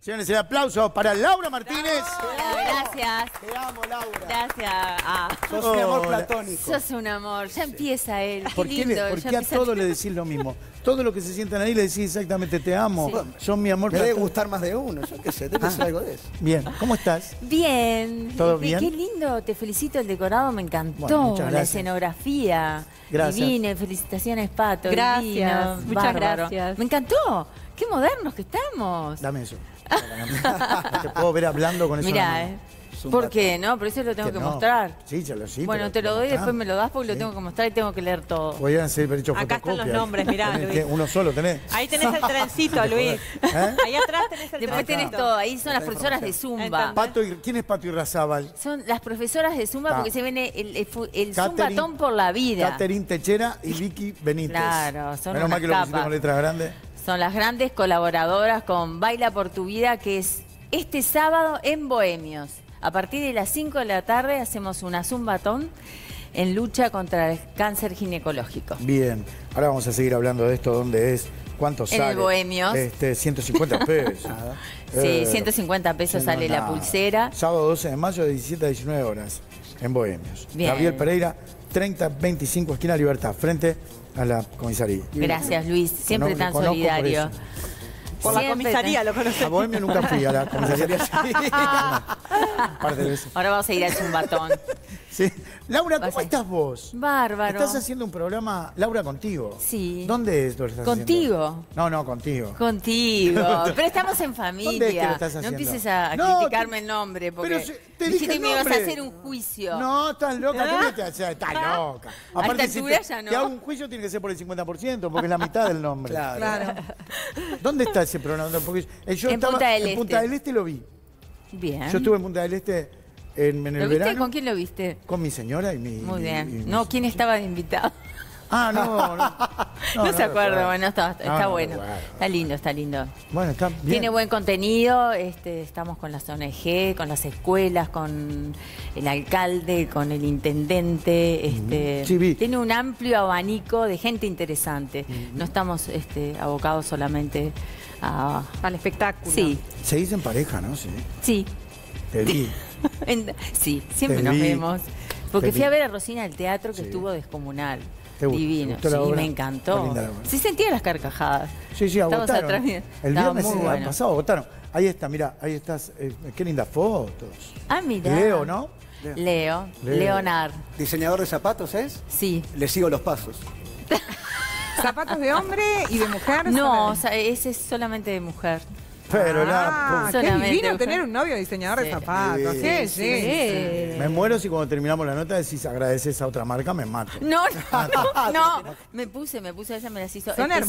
Señores, el aplauso para Laura Martínez. Gracias. Te amo, Laura. Gracias. Ah, Sos mi amor platónico. sos un amor. Ya empieza él. ¿Por qué, lindo. por qué a todos le decís lo mismo? Todo lo que se sientan ahí le decís exactamente te amo. Son mi amor Me debe platónico. gustar más de uno, yo qué sé, debe Ah. ser algo de eso. Bien, ¿cómo estás? Bien. ¿Todo Qué- bien? Qué lindo. Te felicito el decorado. Me encantó. Bueno, La escenografía. Gracias. Divina. Felicitaciones, Pato. Gracias, divino, muchas bárbaro. gracias. Me encantó. Qué modernos que estamos. Dame eso. Te puedo ver hablando con eso. mano. eh. ¿Por dato. qué? No, por eso lo tengo que, Que no. mostrar. Sí, ya lo sí. bueno, pero te lo doy, mostrá. después me lo das porque lo tengo que mostrar y tengo que leer todo. Podrían ser haber hecho Acá están los nombres, mirá, Luis. Uno solo tenés. Ahí tenés el trencito, Luis. ¿Eh? Ahí atrás tenés el Después trencito. tenés todo. Ahí son las profesoras de Zumba. Pato y- ¿Quién es Pato y Razábal? Son las profesoras de Zumba Ah. porque se viene el, el, el Catherine- Zumbatón por la vida. Catherine Techera y Vicky Benítez. Claro, son Menos mal que lo pusiste con letras grandes. Son las grandes colaboradoras con Baila por tu vida, que es este sábado en Bohemios. A partir de las 5 de la tarde hacemos una Zumbatón en lucha contra el cáncer ginecológico. Bien, ahora vamos a seguir hablando de esto, dónde es, cuánto En el sale. Bohemios. Este, 150 pesos. Sí, Eh, 150 pesos sale la pulsera. Sábado 12 de mayo de 17 a 19 horas en Bohemios. Bien. Gabriel Pereira, 3025 esquina Libertad, frente a la comisaría. Gracias, Luis. Siempre tan por solidario. eso. Por la comisaría lo conocés. A Bohemio nunca fui, a la comisaría sí. Un par de veces. Ahora vamos a ir al Zumbatón. Sí. Laura, ¿cómo a- estás vos? Bárbaro. Estás haciendo un programa, Laura, contigo. Sí. ¿Dónde es lo que estás Contigo. haciendo? No, no, contigo. Contigo. Pero estamos en familia. ¿Dónde es que lo estás no haciendo? empieces a No, criticarme te- el nombre. Porque pero si- te dije dijiste el que me ibas a nombre. hacer un juicio. No, estás loca, ¿qué me te haces? Estás loca. Aparte, esta si altura te, ya no. te hago un juicio, tiene que ser por el 50%, porque es la mitad del nombre. Claro. ¿Dónde está ese programa? Porque yo En estaba Punta del en Este. Punta del Este lo vi. Bien. Yo estuve en Punta del Este en, en el ¿Lo viste? verano. ¿Con quién lo viste? Con mi señora y mi. Muy bien. y No, ¿quién estaba de invitado? Ah, no, no. No, se acuerda. Bueno, está, está No, no, bueno. bueno. Está lindo, está lindo. Bueno, está bien. Tiene buen contenido, este, estamos con las ONG, con las escuelas, con el alcalde, con el intendente, este, Sí, vi. tiene un amplio abanico de gente interesante. No estamos este, abocados solamente a... Al espectáculo. Sí, Se dice en pareja, ¿no? Sí. sí, Te vi. En- sí, siempre Te nos vi. vemos. Porque Te fui vi. a ver a Rosina al teatro que Sí. estuvo descomunal. ¿Te gustó? ¿Te Divino, gustó la sí, obra? me Fue encantó. linda la obra. Sí sentía las carcajadas. Sí, sí, Estábamos agotaron. atrás, El estaba viernes muy eh, bueno. pasado agotaron. Ahí está, mira, ahí estás. eh, qué lindas fotos. Ah, mira. Leo, ¿no? Leo, Leo. Leonard. ¿Diseñador de zapatos es? Sí. Le sigo los pasos. ¿Zapatos de hombre y de mujer? No, o sea, ese es solamente de mujer. Pero Ah, la. qué divino tener un novio diseñador Sí. de zapatos. Sí, Sí, sí, sí. Me muero si cuando terminamos la nota decís agradeces a otra marca, me mato. No, no, no. Me puse, me puse, esa me las hizo Son de- ah,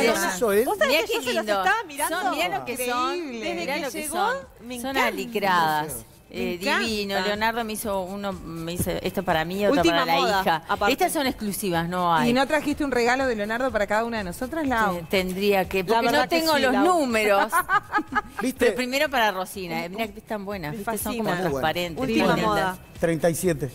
Sí. ¿los hizo él? ¿Vos sabés que yo se los estaba mirando? Son, mirá lo que son. Mirá Desde lo que llegó, son. me Son alicradas. Eh, divino. Leonardo me hizo uno, me hizo esto para mí, otro Última para la moda, hija. aparte. Estas son exclusivas, no hay. ¿Y no trajiste un regalo de Leonardo para cada una de nosotras, Lau? Eh, Tendría que, porque no que tengo sí, los Lau. números. ¿Viste? Pero primero para Rosina, eh, mirá que están buenas, ¿viste? son como transparentes. Última lindas. moda. 37.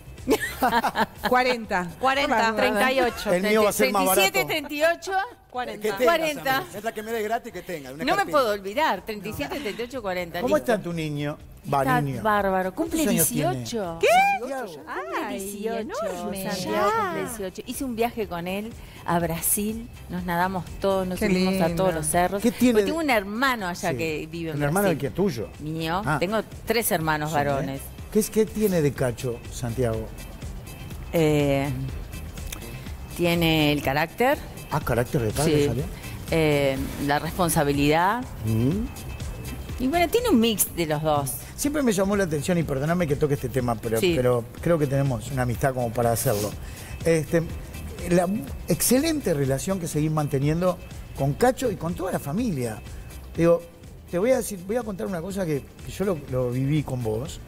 40. 40, 38. El mío va a ser más 37, barato. 38, 40. Que tenga, 40. Sammy. Es la que me dé gratis que tenga. una No me puedo olvidar, 37, 38, 40. ¿Cómo listo. está tu niño? Va, Está niño. bárbaro, cumple ¿Cuántos años 18. ¿Qué? Cumple 18, enorme. Santiago Ya. cumple 18. Hice un viaje con él a Brasil, nos nadamos todos, nos Qué subimos a todos los cerros. ¿Qué tiene Porque tengo un hermano allá Sí. que vive en ¿Un hermano Brasil. de qué? ¿Tuyo? Mío. Ah. Tengo tres hermanos Sí, varones. ¿eh? ¿Qué, es, ¿Qué tiene de cacho, Santiago? Eh, tiene el carácter, Ah, carácter de padre sí, eh, la responsabilidad. Mm. Y bueno, tiene un mix de los dos. Siempre me llamó la atención, y perdóname que toque este tema, pero, Sí. pero creo que tenemos una amistad como para hacerlo. Este, la excelente relación que seguís manteniendo con Cacho y con toda la familia. Digo, te voy a decir, voy a contar una cosa que, que yo lo, lo viví con vos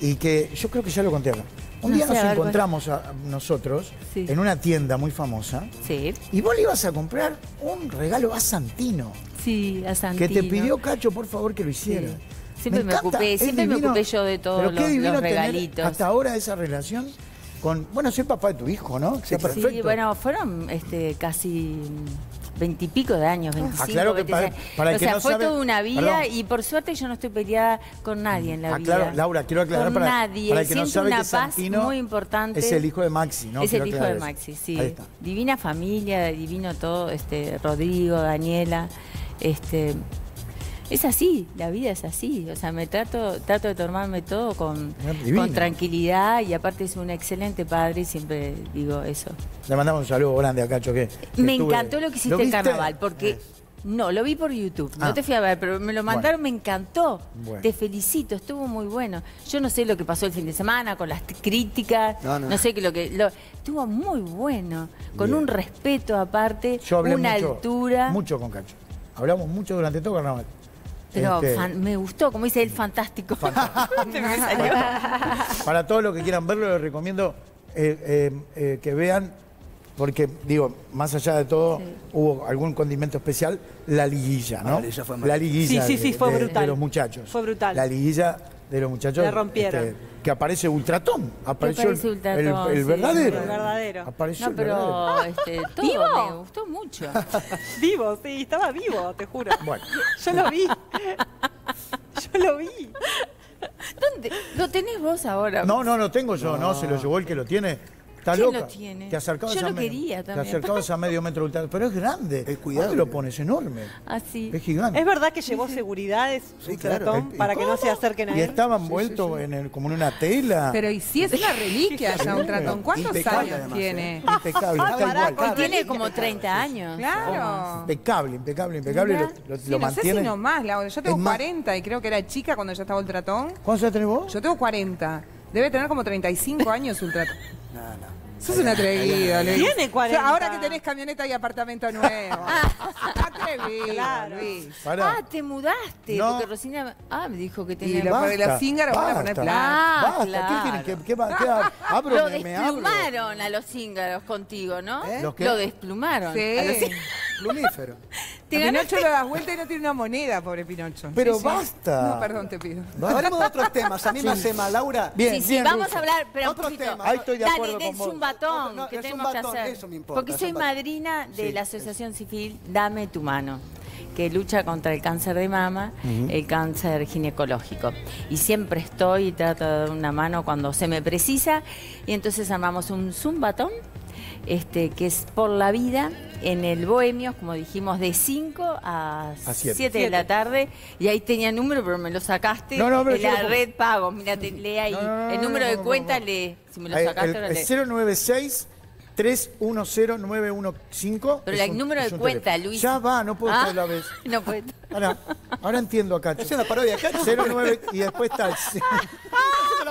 y que yo creo que ya lo conté acá. Un No día sé, nos a ver, encontramos a- nosotros Sí. en una tienda muy famosa Sí. y vos le ibas a comprar un regalo a Santino. Sí, a Que Santino. te pidió Cacho, por favor, que lo hiciera. Sí. Siempre me ocupé, es siempre me divino, ocupé yo de todos los- los regalitos. Hasta ahora esa relación con, bueno, soy papá de tu hijo, ¿no? Que Sí, perfecto. bueno, fueron este, casi veintipico de años, 25, Aclaro que para- 26. para el o que sea, no fue sabe- toda una vida perdón. y por suerte yo no estoy peleada con nadie en la Aclaro, vida. Laura, quiero aclarar con para, nadie. para el que no Siento sabe una que paz muy importante. es el hijo de Maxi, ¿no? es el hijo de eso. Maxi, sí. Divina familia, divino todo, este, Rodrigo, Daniela, este es así, la vida es así, o sea, me trato, trato de tomarme todo con, tranquilidad y aparte es un excelente padre siempre digo eso. Le mandamos un saludo grande a Cacho que, que Me estuve- encantó lo que hiciste ¿Lo en carnaval, porque no, lo vi por YouTube, Ah. no te fui a ver, pero me lo mandaron, me encantó. Bueno. Te felicito, estuvo muy bueno. Yo no sé lo que pasó el fin de semana con las críticas, No, no, no. sé qué lo que lo, estuvo muy bueno, con Bien. un respeto aparte, Yo hablé una mucho, altura. mucho con Cacho. Hablamos mucho durante todo carnaval. Pero Este, fan- me gustó, como dice él, fantástico. Para todos los que quieran verlo, les recomiendo eh, eh, eh, que vean, porque digo, más allá de todo, hubo algún condimento especial, la liguilla, ¿no? La liguilla fue La liguilla Sí, sí, sí, de- fue de- brutal. de los muchachos. Fue brutal. La liguilla de los muchachos. La rompieron. este, que aparece Ultratón. Apareció aparece el, Ultratón, el- el sí, verdadero. el verdadero. Apareció No, el verdadero. pero este, todo ¿Vivo? me gustó mucho. Vivo, sí, estaba vivo, te juro. Bueno. Yo lo vi. Yo lo vi. ¿Dónde? ¿Lo tenés vos ahora? No, no lo tengo yo, no, se lo llevó el que lo tiene. Está ¿Quién loca. lo tiene? Te acercabas Yo a lo medio- quería también. Te acercabas a medio metro de ultra- pero es grande. Es. ¿Dónde lo pones? Enorme. Así. Es gigante. Es verdad que llevó seguridades Sí, un claro. ratón ¿Y para que no se acerquen a Y él. estaba envuelto En el, como en una tela. Pero y si es una reliquia ya un tratón, ¿cuántos Impecable, años además, tiene? Impecable, está barato. igual. Y tiene como 30 años. Claro. Impecable, impecable, impecable. Mirá. Lo, lo- Sí, lo no sé mantiene. si no más, Laura. Yo tengo Es más- 40 y creo que era chica cuando ya estaba Ultratón. ¿Cuántos años tenés vos? Yo tengo 40. Debe tener como 35 años Ultratón. No, no. Sos un atrevido, Luis. Tiene 40. O sea, ahora que tenés camioneta y apartamento nuevo. atrevido, Claro. Luis. Pará. Ah, te mudaste. No. Porque Rosina. Ah, me dijo que Y tenía. lo- de los zíngaros van a poner plata. Ah, Basta, claro. ¿qué? ¿Qué, qué, qué abro, Lo me, me abro? desplumaron a los cíngaros contigo, ¿no? ¿Eh? ¿Los? Lo desplumaron. Sí. A los. Plumífero. A Pinocho lo das vuelta y no tiene una moneda, pobre Pinocho. Pero Sí, sí. basta. No, perdón, te pido. Hablemos de otros temas. Anímase más, Laura. Bien, sí, sí, bien, vamos Ruso. a hablar, pero Otro un poquito. tema. Ahí estoy de Dale, acuerdo del con zumbatón No, que tenemos que hacer. eso me importa, Porque soy madrina de Sí, la Asociación Civil Dame tu mano, que lucha contra el cáncer de mama, el cáncer ginecológico. Y siempre estoy y trato de dar una mano cuando se me precisa. Y entonces armamos un zumbatón, este, que es por la vida. En el Bohemios, como dijimos, de 5 a A siete. 7 de la tarde. Y ahí tenía número, pero me lo sacaste. No, no, en la lo- red pago. Mira, te- lee ahí. No, no, no, el número no, de no, cuenta, no. lee. Si me lo sacaste, el- ahora el lee. 096 310-915. Pero el un- número de cuenta, teléfono. Luis. Ya va, no puedo Ah, traer la vez. No puede. Ahora, ahora entiendo a Cacho. Es una parodia acá. 09 y después está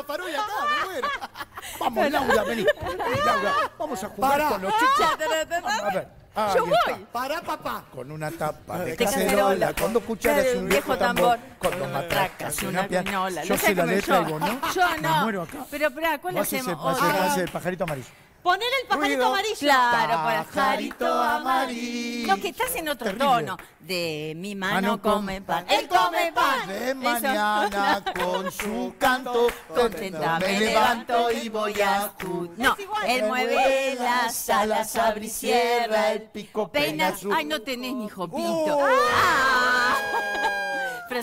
parodia acá, me muero. Vamos, Laura, vení. Laura, vamos a jugar con los chicos. A ver. Ahí Yo está. voy. Pará, papá. Con una tapa de De cacerola, cacerola, con dos cucharas y un viejo tambor, con dos matracas y una piana. pinola. Yo sé la letra yo. y vos, ¿no? Yo Me no. muero acá. Pero, espera, ¿cuál Vos haces el, hacemos? Otra. el pajarito amarillo. Ponele el pajarito Ruido. amarillo. Claro, para Pajarito amarillo. No, que estás en otro Terrible. tono. De mi mano Mano come pan. Él come pan. De Eso. mañana con su canto. Contenta me levanto y voy a estudiar. No, él mueve las alas, abre y cierra el pico, Peina. peina su- Ay, no tenés ni jopito. Oh. Ah.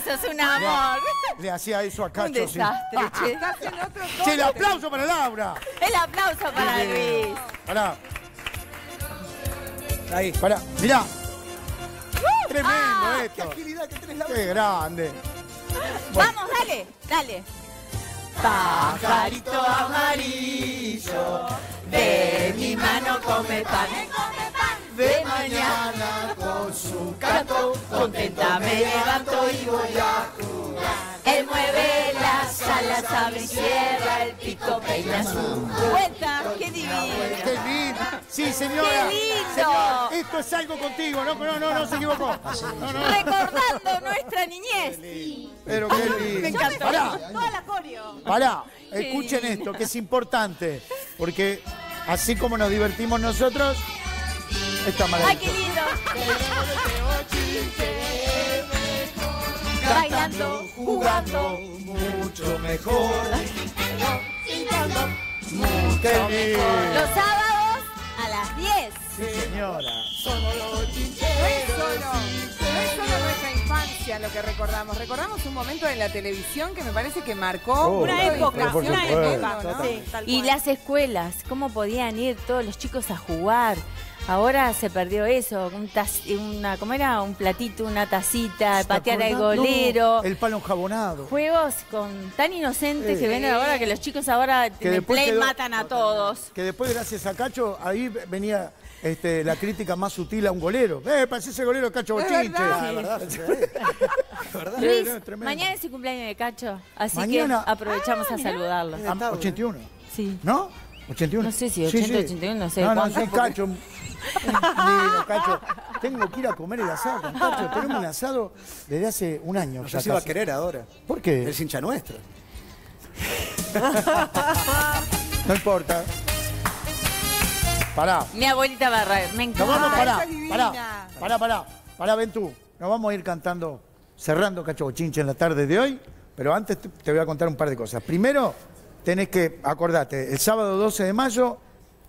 Pero sos un amor. Le hacía eso a Un Cacho. sí. desastre, che. Estás en otro tono. Che, el aplauso para Laura. El aplauso para Luis. Pará, Ahí. pará. Mirá. Tremendo Ah, Qué esto. agilidad que tenés, Laura. Qué grande. Vamos, dale, dale. Pajarito amarillo, de mi mano come pan. Canto, contenta me levanto y voy a jugar. Él mueve las alas, abre y cierra el pico, peina su vuelta. ¡Qué divino! Qué lindo. Sí, señora. ¡Qué lindo! Señor, esto es algo contigo. No, no, no, no se equivocó. No, no. Recordando nuestra niñez. Pero qué lindo. Me encantó. Pará, Toda la coreo. pará. Escuchen esto, que es importante. Porque así como nos divertimos nosotros, esta ¡Ay, qué Bailando, jugando. mucho mejor. Qué lindo. Los sábados a las 10. Sí, señora. Somos los chincheros. solo, no es solo nuestra infancia lo que recordamos. Recordamos un momento en la televisión que me parece que marcó Oh, un Una época, una época. ¿no? Sí, tal Y las escuelas, ¿cómo podían ir todos los chicos a jugar? Ahora se perdió eso, un tas- una, ¿cómo era? Un platito, una tacita, ¿Te patear al golero. No, el palo enjabonado. Juegos con tan inocentes Sí. que ven ahora que los chicos ahora Que en el después play quedó- matan a todos. Que después, gracias a Cacho, ahí venía este, la crítica más sutil a un golero. ¡Eh, parece ese golero Cacho Es Bochinche! verdad. ¿verdad? Sí, ¿Verdad? Sí, Luis, no, tremendo. mañana es el cumpleaños de Cacho, así Mañana. que aprovechamos Ah, a mirá. saludarlo. Ah, 81. Sí. ¿No? 81. No sé si Sí, 80, sí. 81, no sé No, no, sí, porque- Cacho. Cacho. Tengo que ir a comer el asado con Cacho. Tenemos un asado desde hace un año. No ya sé si va a querer ahora. ¿Por qué? El hincha nuestro. No importa. Pará. Mi abuelita Barra, me encanta. Nos vamos, pará, es pará, pará, pará, pará, ven tú. Nos vamos a ir cantando, cerrando Cacho Bochinche en la tarde de hoy, pero antes te- te voy a contar un par de cosas. Primero, tenés que, acordate, el sábado 12 de mayo,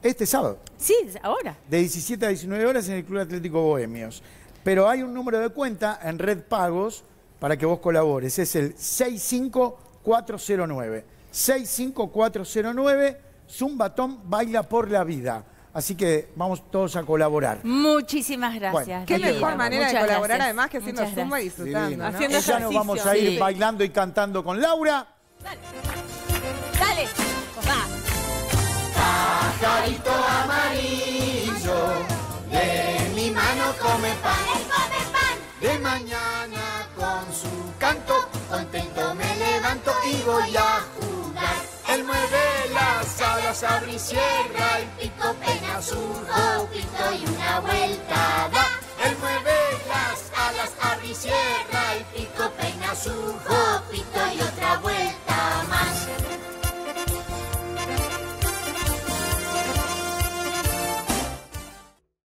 este sábado, Sí, ahora. de 17 a 19 horas en el Club Atlético Bohemios. Pero hay un número de cuenta en Red Pagos para que vos colabores, es el 65409. 65409, Zumbatón baila por la vida. Así que vamos todos a colaborar. Muchísimas Bueno, gracias. Qué mejor manera de colaborar gracias. además que haciendo zumba y disfrutando. Divino. ¿no? Haciendo Ya nos vamos a ir Sí. bailando y cantando con Laura. Dale, va. Pajarito amarillo, de mi mano come pan. Él come pan. De mañana con su canto, contento me levanto y voy a jugar. Él mueve las alas, abre y cierra, el pico pega su jopito y una vuelta da. Él mueve las alas, abre y cierra, el pico peina su jopito